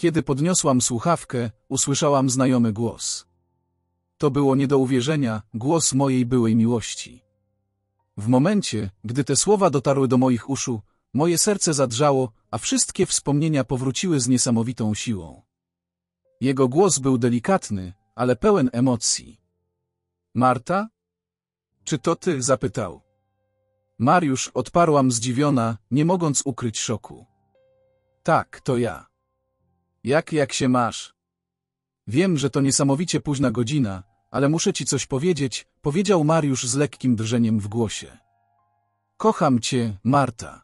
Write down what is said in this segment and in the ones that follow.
Kiedy podniosłam słuchawkę, usłyszałam znajomy głos. To było nie do uwierzenia, głos mojej byłej miłości. W momencie, gdy te słowa dotarły do moich uszu, moje serce zadrżało, a wszystkie wspomnienia powróciły z niesamowitą siłą. Jego głos był delikatny, ale pełen emocji. Marta? Czy to ty? zapytał. Mariusz, odparłam zdziwiona, nie mogąc ukryć szoku. Tak, to ja. Jak, jak się masz? Wiem, że to niesamowicie późna godzina, ale muszę ci coś powiedzieć, powiedział Mariusz z lekkim drżeniem w głosie. Kocham cię, Marta.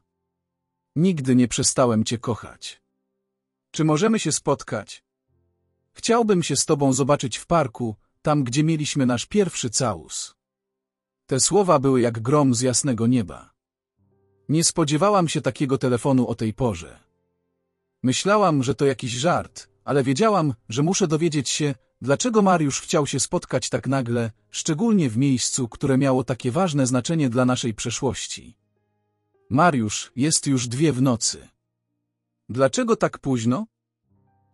Nigdy nie przestałem cię kochać. Czy możemy się spotkać? Chciałbym się z tobą zobaczyć w parku, tam gdzie mieliśmy nasz pierwszy całus. Te słowa były jak grom z jasnego nieba. Nie spodziewałam się takiego telefonu o tej porze. Myślałam, że to jakiś żart, ale wiedziałam, że muszę dowiedzieć się, dlaczego Mariusz chciał się spotkać tak nagle, szczególnie w miejscu, które miało takie ważne znaczenie dla naszej przeszłości. Mariusz, jest już dwie w nocy. Dlaczego tak późno?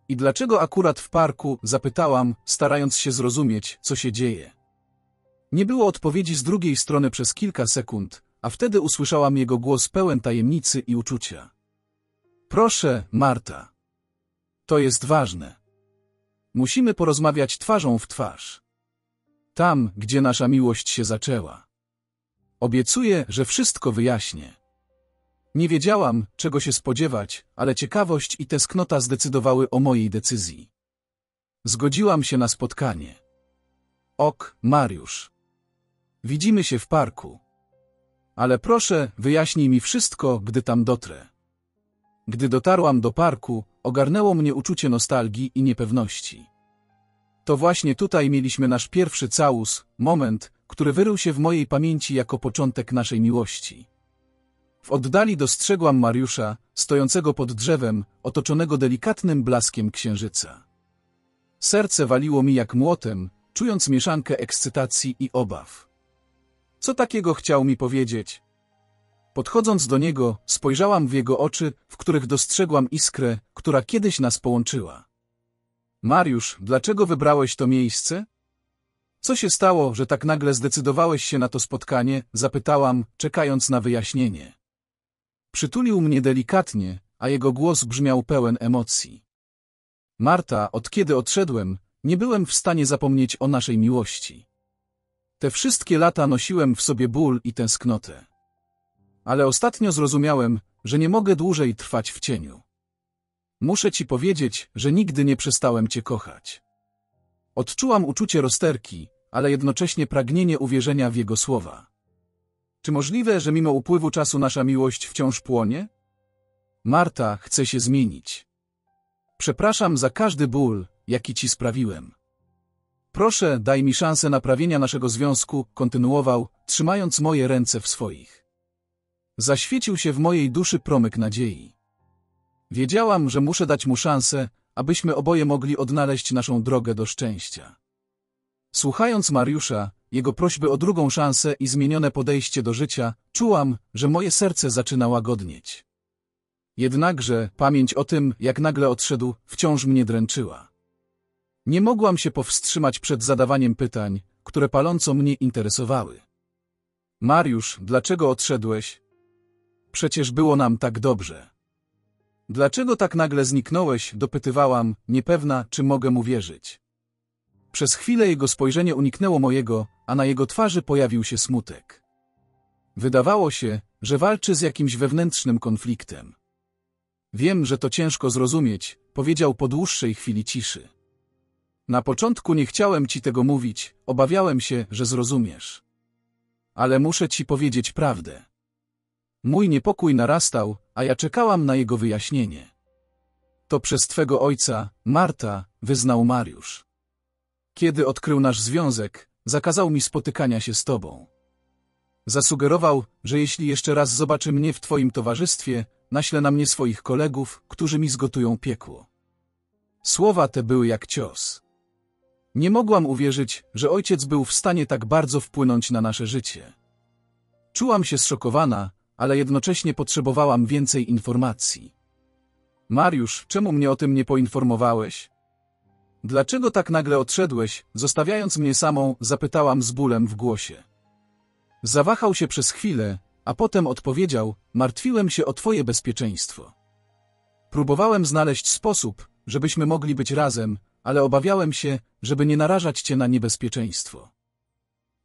I dlaczego akurat w parku, zapytałam, starając się zrozumieć, co się dzieje. Nie było odpowiedzi z drugiej strony przez kilka sekund, a wtedy usłyszałam jego głos pełen tajemnicy i uczucia. Proszę, Marta. To jest ważne. Musimy porozmawiać twarzą w twarz. Tam, gdzie nasza miłość się zaczęła. Obiecuję, że wszystko wyjaśnię. Nie wiedziałam, czego się spodziewać, ale ciekawość i tęsknota zdecydowały o mojej decyzji. Zgodziłam się na spotkanie. Ok, Mariusz. Widzimy się w parku. Ale proszę, wyjaśnij mi wszystko, gdy tam dotrę. Gdy dotarłam do parku, ogarnęło mnie uczucie nostalgii i niepewności. To właśnie tutaj mieliśmy nasz pierwszy całus, moment, który wyrył się w mojej pamięci jako początek naszej miłości. W oddali dostrzegłam Mariusza, stojącego pod drzewem, otoczonego delikatnym blaskiem księżyca. Serce waliło mi jak młotem, czując mieszankę ekscytacji i obaw. Co takiego chciał mi powiedzieć? Podchodząc do niego, spojrzałam w jego oczy, w których dostrzegłam iskrę, która kiedyś nas połączyła. Mariusz, dlaczego wybrałeś to miejsce? Co się stało, że tak nagle zdecydowałeś się na to spotkanie? Zapytałam, czekając na wyjaśnienie. Przytulił mnie delikatnie, a jego głos brzmiał pełen emocji. Marta, od kiedy odszedłem, nie byłem w stanie zapomnieć o naszej miłości. Te wszystkie lata nosiłem w sobie ból i tęsknotę. Ale ostatnio zrozumiałem, że nie mogę dłużej trwać w cieniu. Muszę ci powiedzieć, że nigdy nie przestałem cię kochać. Odczułam uczucie rozterki, ale jednocześnie pragnienie uwierzenia w jego słowa. Czy możliwe, że mimo upływu czasu nasza miłość wciąż płonie? Marta chce się zmienić. Przepraszam za każdy ból, jaki ci sprawiłem. Proszę, daj mi szansę naprawienia naszego związku, kontynuował, trzymając moje ręce w swoich. Zaświecił się w mojej duszy promyk nadziei. Wiedziałam, że muszę dać mu szansę, abyśmy oboje mogli odnaleźć naszą drogę do szczęścia. Słuchając Mariusza, jego prośby o drugą szansę i zmienione podejście do życia, czułam, że moje serce zaczyna łagodnieć. Jednakże pamięć o tym, jak nagle odszedł, wciąż mnie dręczyła. Nie mogłam się powstrzymać przed zadawaniem pytań, które paląco mnie interesowały. Mariusz, dlaczego odszedłeś? Przecież było nam tak dobrze. Dlaczego tak nagle zniknąłeś? Dopytywałam, niepewna, czy mogę mu wierzyć. Przez chwilę jego spojrzenie uniknęło mojego, a na jego twarzy pojawił się smutek. Wydawało się, że walczy z jakimś wewnętrznym konfliktem. Wiem, że to ciężko zrozumieć, powiedział po dłuższej chwili ciszy. Na początku nie chciałem ci tego mówić, obawiałem się, że zrozumiesz. Ale muszę ci powiedzieć prawdę. Mój niepokój narastał, a ja czekałam na jego wyjaśnienie. To przez twego ojca, Marta, wyznał Mariusz. Kiedy odkrył nasz związek, zakazał mi spotykania się z tobą. Zasugerował, że jeśli jeszcze raz zobaczy mnie w twoim towarzystwie, naśle na mnie swoich kolegów, którzy mi zgotują piekło. Słowa te były jak cios. Nie mogłam uwierzyć, że ojciec był w stanie tak bardzo wpłynąć na nasze życie. Czułam się zszokowana, ale jednocześnie potrzebowałam więcej informacji. Mariusz, czemu mnie o tym nie poinformowałeś? Dlaczego tak nagle odszedłeś, zostawiając mnie samą, zapytałam z bólem w głosie. Zawahał się przez chwilę, a potem odpowiedział, martwiłem się o twoje bezpieczeństwo. Próbowałem znaleźć sposób, żebyśmy mogli być razem, ale obawiałem się, żeby nie narażać cię na niebezpieczeństwo.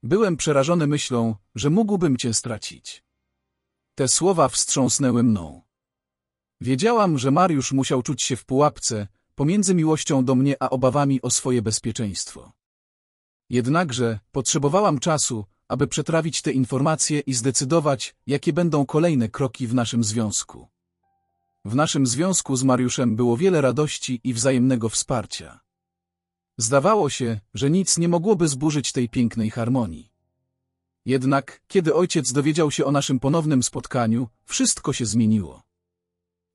Byłem przerażony myślą, że mógłbym cię stracić. Te słowa wstrząsnęły mną. Wiedziałam, że Mariusz musiał czuć się w pułapce, pomiędzy miłością do mnie a obawami o swoje bezpieczeństwo. Jednakże potrzebowałam czasu, aby przetrawić te informacje i zdecydować, jakie będą kolejne kroki w naszym związku. W naszym związku z Mariuszem było wiele radości i wzajemnego wsparcia. Zdawało się, że nic nie mogłoby zburzyć tej pięknej harmonii. Jednak, kiedy ojciec dowiedział się o naszym ponownym spotkaniu, wszystko się zmieniło.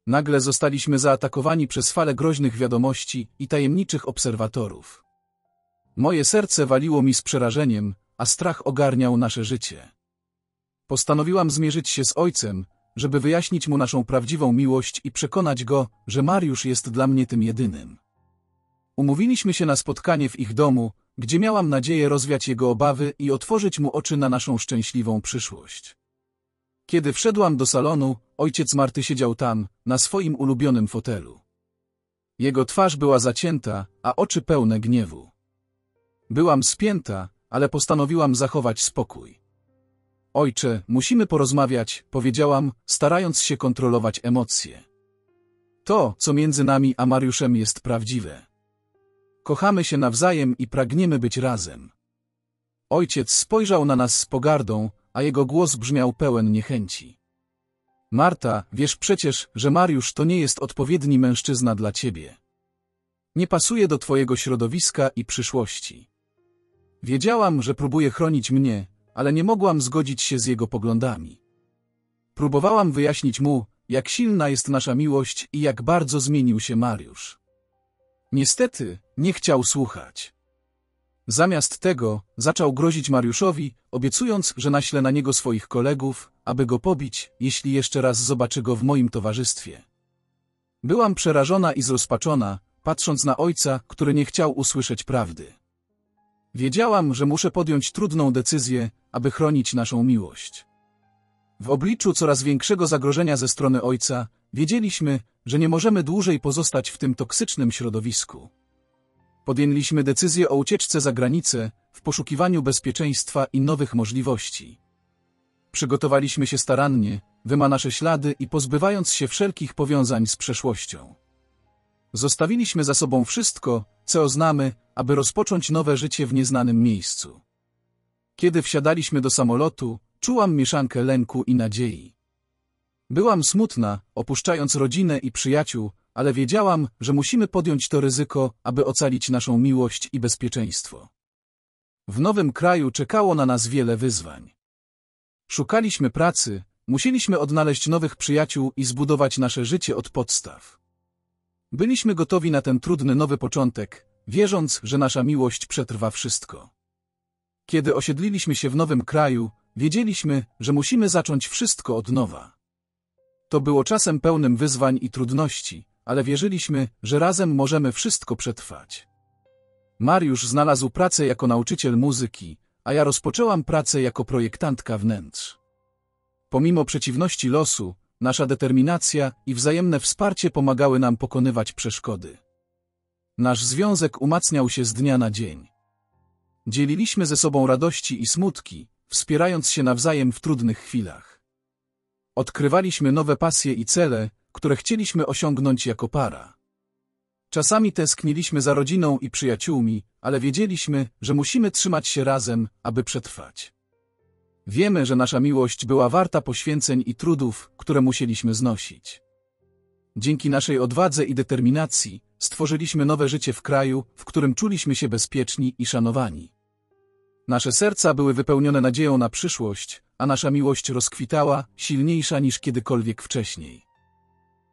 Nagle zostaliśmy zaatakowani przez falę groźnych wiadomości i tajemniczych obserwatorów. Moje serce waliło mi z przerażeniem, a strach ogarniał nasze życie. Postanowiłam zmierzyć się z ojcem, żeby wyjaśnić mu naszą prawdziwą miłość i przekonać go, że Mariusz jest dla mnie tym jedynym. Umówiliśmy się na spotkanie w ich domu, gdzie miałam nadzieję rozwiać jego obawy i otworzyć mu oczy na naszą szczęśliwą przyszłość. Kiedy wszedłam do salonu, ojciec Marty siedział tam, na swoim ulubionym fotelu. Jego twarz była zacięta, a oczy pełne gniewu. Byłam spięta, ale postanowiłam zachować spokój. Ojcze, musimy porozmawiać, powiedziałam, starając się kontrolować emocje. To, co między nami a Mariuszem jest prawdziwe. Kochamy się nawzajem i pragniemy być razem. Ojciec spojrzał na nas z pogardą, a jego głos brzmiał pełen niechęci. Marta, wiesz przecież, że Mariusz to nie jest odpowiedni mężczyzna dla ciebie. Nie pasuje do twojego środowiska i przyszłości. Wiedziałam, że próbuje chronić mnie, ale nie mogłam zgodzić się z jego poglądami. Próbowałam wyjaśnić mu, jak silna jest nasza miłość i jak bardzo zmienił się Mariusz. Niestety, nie chciał słuchać. Zamiast tego, zaczął grozić Mariuszowi, obiecując, że naśle na niego swoich kolegów, aby go pobić, jeśli jeszcze raz zobaczy go w moim towarzystwie. Byłam przerażona i zrozpaczona, patrząc na ojca, który nie chciał usłyszeć prawdy. Wiedziałam, że muszę podjąć trudną decyzję, aby chronić naszą miłość. W obliczu coraz większego zagrożenia ze strony ojca, wiedzieliśmy, że nie możemy dłużej pozostać w tym toksycznym środowisku. Podjęliśmy decyzję o ucieczce za granicę w poszukiwaniu bezpieczeństwa i nowych możliwości. Przygotowaliśmy się starannie, wyma nasze ślady i pozbywając się wszelkich powiązań z przeszłością. Zostawiliśmy za sobą wszystko, co znamy, aby rozpocząć nowe życie w nieznanym miejscu. Kiedy wsiadaliśmy do samolotu, czułam mieszankę lęku i nadziei. Byłam smutna, opuszczając rodzinę i przyjaciół, ale wiedziałam, że musimy podjąć to ryzyko, aby ocalić naszą miłość i bezpieczeństwo. W nowym kraju czekało na nas wiele wyzwań. Szukaliśmy pracy, musieliśmy odnaleźć nowych przyjaciół i zbudować nasze życie od podstaw. Byliśmy gotowi na ten trudny nowy początek, wierząc, że nasza miłość przetrwa wszystko. Kiedy osiedliliśmy się w nowym kraju, wiedzieliśmy, że musimy zacząć wszystko od nowa. To było czasem pełnym wyzwań i trudności, ale wierzyliśmy, że razem możemy wszystko przetrwać. Mariusz znalazł pracę jako nauczyciel muzyki, a ja rozpoczęłam pracę jako projektantka wnętrz. Pomimo przeciwności losu, nasza determinacja i wzajemne wsparcie pomagały nam pokonywać przeszkody. Nasz związek umacniał się z dnia na dzień. Dzieliliśmy ze sobą radości i smutki, wspierając się nawzajem w trudnych chwilach. Odkrywaliśmy nowe pasje i cele, które chcieliśmy osiągnąć jako para. Czasami tęskniliśmy za rodziną i przyjaciółmi, ale wiedzieliśmy, że musimy trzymać się razem, aby przetrwać. Wiemy, że nasza miłość była warta poświęceń i trudów, które musieliśmy znosić. Dzięki naszej odwadze i determinacji stworzyliśmy nowe życie w kraju, w którym czuliśmy się bezpieczni i szanowani. Nasze serca były wypełnione nadzieją na przyszłość, a nasza miłość rozkwitała, silniejsza niż kiedykolwiek wcześniej.